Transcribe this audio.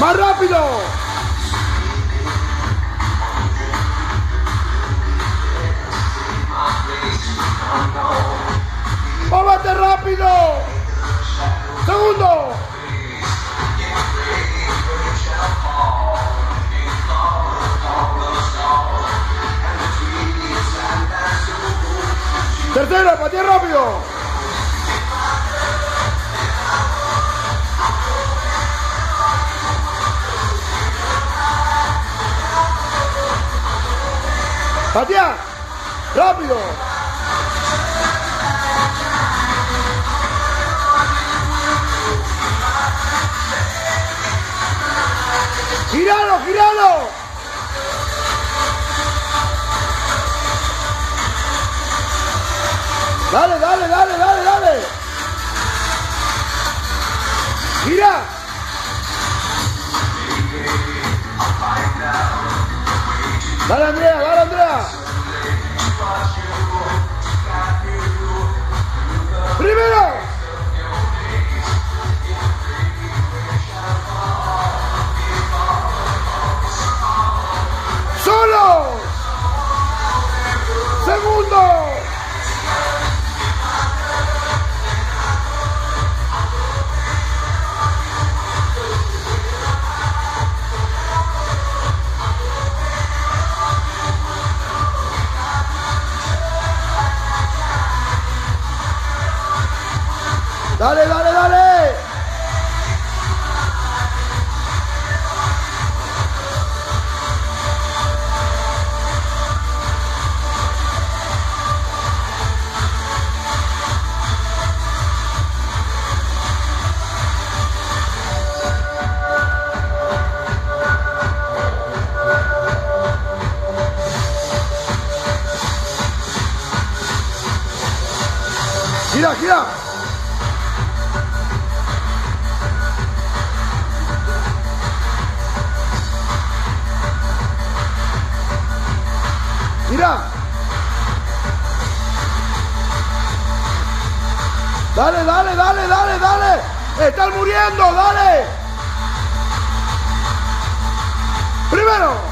¡Más rápido! ¡Móvete rápido! ¡Segundo! Tercero, patea rápido. Patea, rápido. Giralo, giralo. Dale, dale, dale, dale, dale. Gira. Dale, Andrea, dale, Andrea. Dale, dale, dale. Gira, gira. Mira. Dale, dale, dale, dale, dale. Están muriendo, dale. Primero.